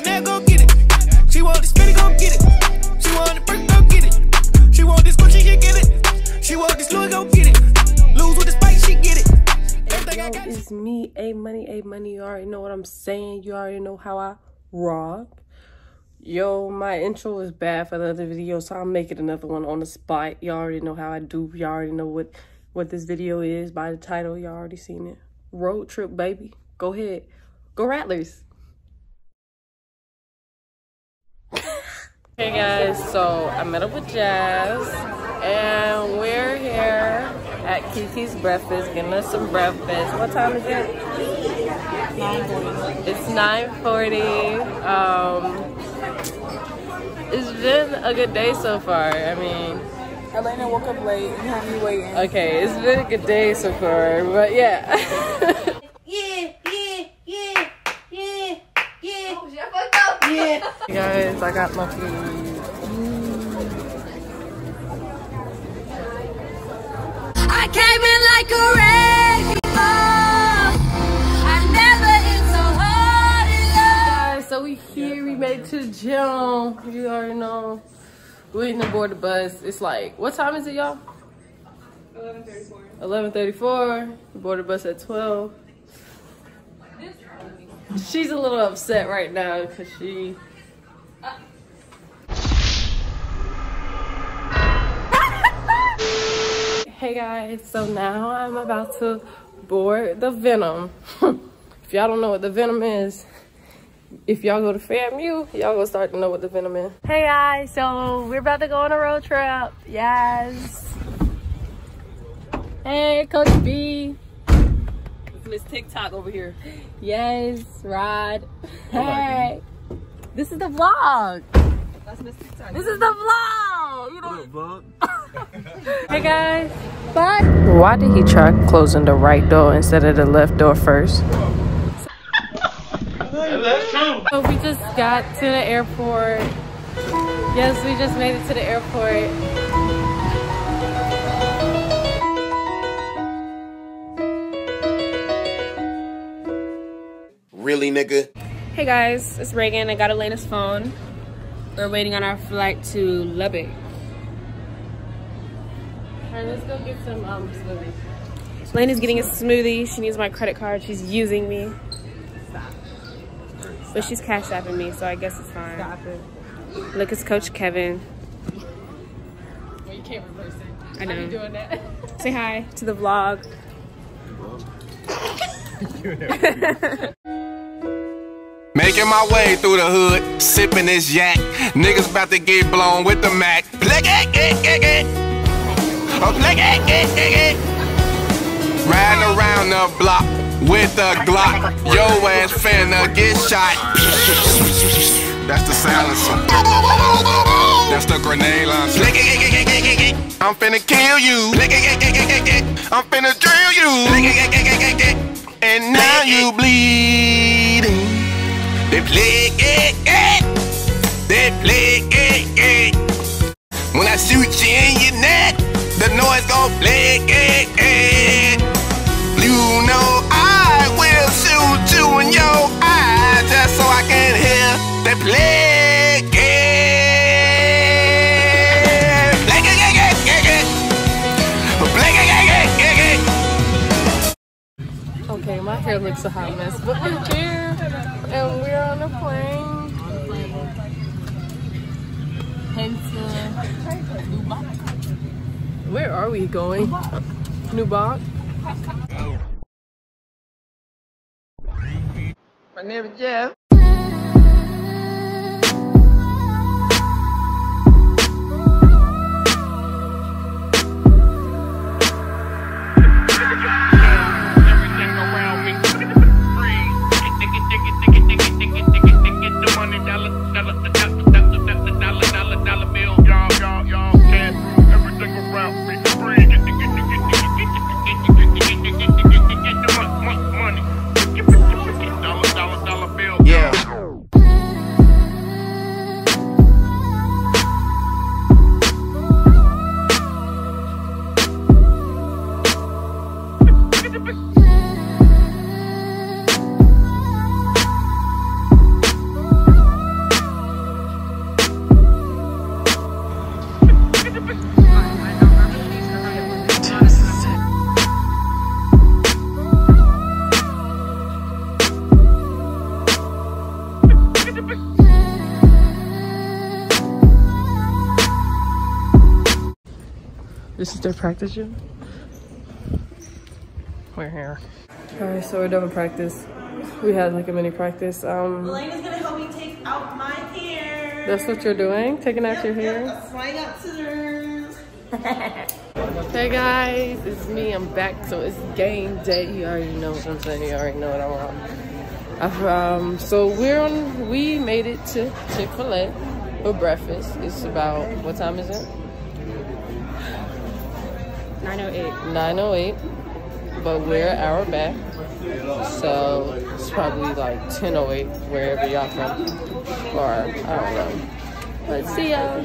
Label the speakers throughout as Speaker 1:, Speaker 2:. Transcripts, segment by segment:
Speaker 1: Chanel, go get it. She want the spinny, go get it. She want the brick, go get it. She want this Gucci, she get it. She want this Louis, go get it. Lose with the spice, she get it.
Speaker 2: Yo, it's me, A Money, A Money. You already know what I'm saying. You already know how I rock. Yo, my intro was bad for the other video, so I'm making another one on the spot. You already know how I do. You already know what what this video is by the title. You already seen it. Road trip, baby. Go ahead. Go Rattlers. Hey guys, so I met up with Jazz and we're here at Kiki's Breakfast, getting us some breakfast. What time is it? 9.40. It's 9.40. Um, it's been a good day so far. I mean,
Speaker 3: Alaina woke up late and had me waiting.
Speaker 2: okay, it's been a good day so far, but yeah.
Speaker 4: Yeah, yeah, yeah, yeah, yeah. Oh, shit, I fucked up.
Speaker 2: Hey guys, I got lucky.
Speaker 4: I came in like a wrecking. I never hit so hard in love.
Speaker 2: Guys, so we here, we made it to the gym. You already know. We're waiting to board the bus. It's like, what time is it, y'all? 11.34. 11.34. We board the bus at 12. She's a little upset right now because she... hey guys, so now I'm about to board the Venom. if y'all don't know what the Venom is, if y'all go to FAMU, y'all gonna start to know what the Venom is. Hey guys, so we're about to go on a road trip. Yes. Hey, Coach B. Miss TikTok over here. Yes, Rod. Oh hey. This is the vlog.
Speaker 3: That's Miss TikTok.
Speaker 2: This is the vlog. You know. hey guys. Bye. Why did he try closing the right door instead of the left door first? So we just got to the airport. Yes, we just made it to the airport.
Speaker 5: Really, nigga?
Speaker 3: Hey guys, it's Reagan. I got Alaina's phone. We're waiting on our flight to Lubbock.
Speaker 2: Alright, let's go get some um smoothies.
Speaker 3: Alaina's getting a smoothie. She needs my credit card. She's using me. But she's cash apping me, so I guess it's fine.
Speaker 2: Stop it.
Speaker 3: Look, it's Coach Kevin.
Speaker 2: Well, you can't reverse it.
Speaker 3: I know.
Speaker 2: doing that?
Speaker 3: Say hi to the vlog.
Speaker 6: Making my way through the hood, sipping this yak. Niggas about to get blown with the Mac. Eh, eh, eh, I'm around the block with a Glock. Yo ass finna get shot. That's the silencer. That's the grenade launcher. I'm finna kill you. I'm finna drill you. And now you
Speaker 2: Okay, my hair looks a hot mess, but we're here and we're on a plane. Where are we going? Nubak. My name is Jeff. This is their practice gym. We're here. All right, so we're done with practice. We had like a mini practice. Um,
Speaker 5: Alaina's gonna help me take out my hair.
Speaker 2: that's what you're doing, taking out your hair.
Speaker 5: That's why I got scissors.
Speaker 2: Hey guys, it's me. I'm back. So it's game day. You already know what I'm saying. You already know what I'm on. Um, so we're on. We made it to Chick Fil A for breakfast. It's about what time is it?
Speaker 3: 908.
Speaker 2: 9:08. But we're an hour back. So it's probably like 10:08 wherever y'all from, or I don't know. But see ya.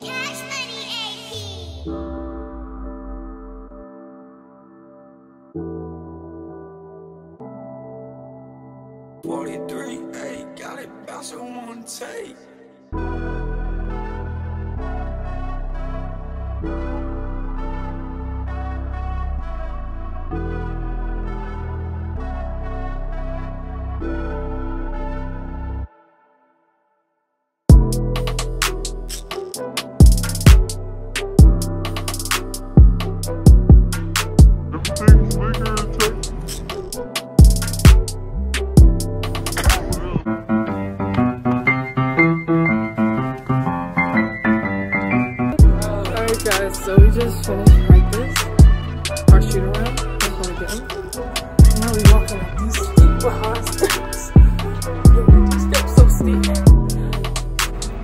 Speaker 4: Cash Money AP.
Speaker 1: Forty-three, hey, got it bounce on one take.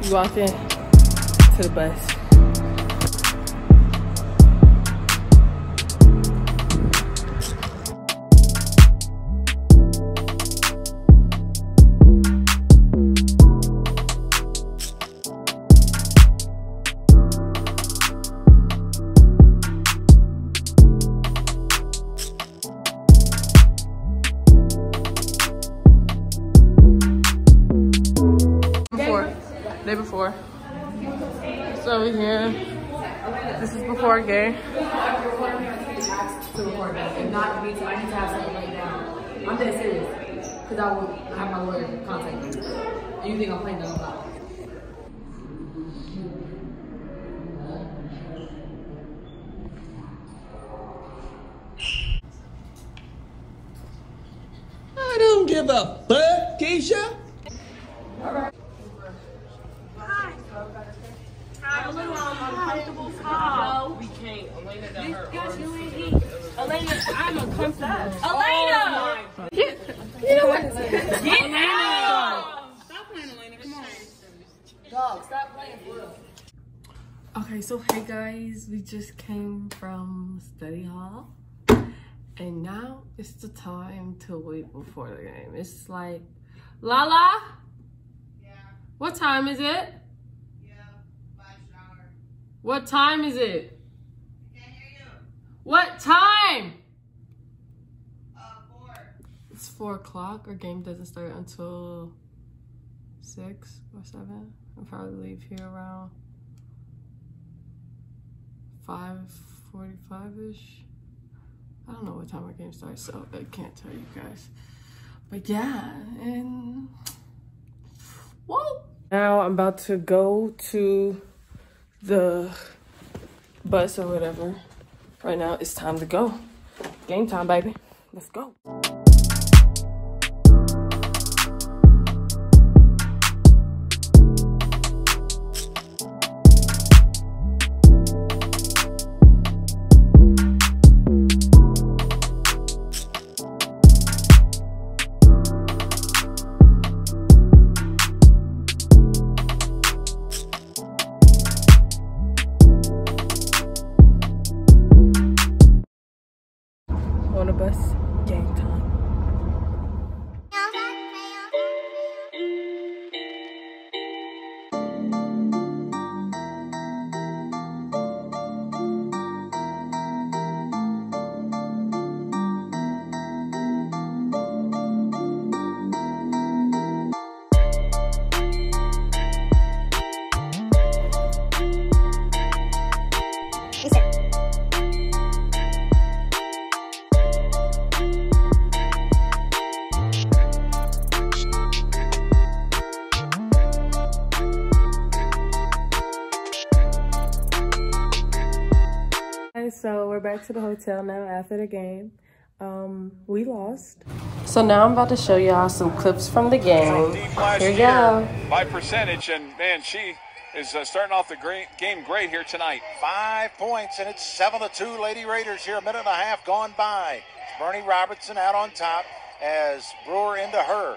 Speaker 2: You walk in to the bus. Day before. So we're here. This is before game.
Speaker 7: to record that. If not, me too. I need to have something laid down. I'm dead serious. Because I will have my lawyer contact me. And you think I'm playing them about
Speaker 1: I don't give a fuck, Keisha.
Speaker 7: Dog, stop playing for real.
Speaker 2: Okay, so hey guys, we just came from study hall. And now it's the time to wait before the game. It's like, Lala? Yeah. What time is it? Yeah, What time is it? Can't hear you. What time? Uh, four. It's four o'clock. Our game doesn't start until six or seven. I'll probably leave here around five forty-five ish. I don't know what time our game starts, so I can't tell you guys. But yeah, and whoa. Now I'm about to go to the bus or whatever. Right now it's time to go. Game time, baby. Let's go. Bus, back to the hotel now after the game. Um, we lost. So now I'm about to show y'all some clips from the game. Here you go.
Speaker 8: by percentage, and man, she is uh, starting off the great, game great here tonight.
Speaker 9: Five points, and it's seven to two. Lady Raiders here, a minute and a half gone by. Bernie Robertson out on top as Brewer into her.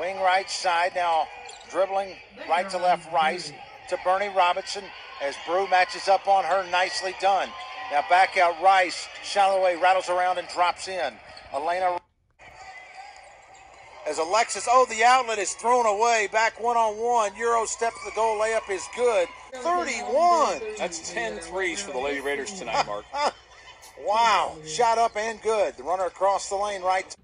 Speaker 9: Wing right side now, dribbling right to left. Rice to Bernie Robinson as Brew matches up on her. Nicely done. Now back out Rice, shallow way, rattles around and drops in. Elena as Alexis, oh, the outlet is thrown away. Back one on one. Euro step to the goal. Layup is good. 31.
Speaker 8: That's 10 threes for the Lady Raiders tonight, Mark.
Speaker 9: Wow. Shot up and good. The runner across the lane right.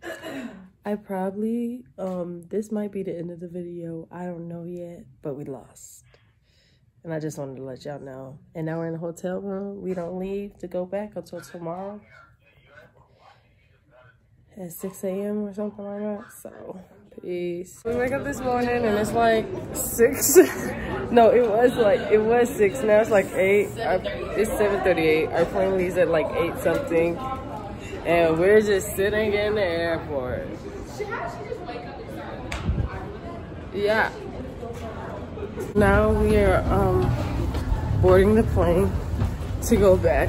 Speaker 2: I probably, um, this might be the end of the video. I don't know yet, but we lost. And I just wanted to let y'all know. And now we're in the hotel room. We don't leave to go back until tomorrow at 6 a.m. or something like that. So, peace. We wake up this morning and it's like 6. no, it was like, it was 6. Now it's like 8. Our, it's 7.38. Our plane leaves at like 8 something. And we're just sitting in the airport. Yeah. Now we are um, boarding the plane to go back.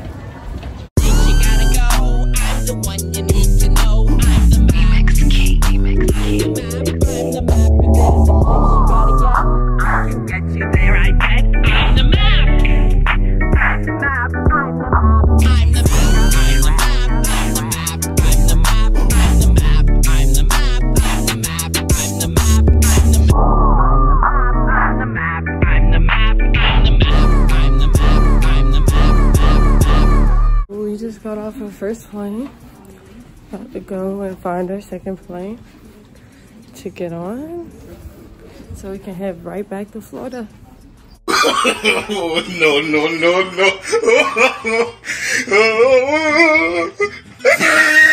Speaker 2: Just got off our first plane. About to go and find our second plane to get on so we can head right back to Florida.
Speaker 6: oh, no, no, no, no.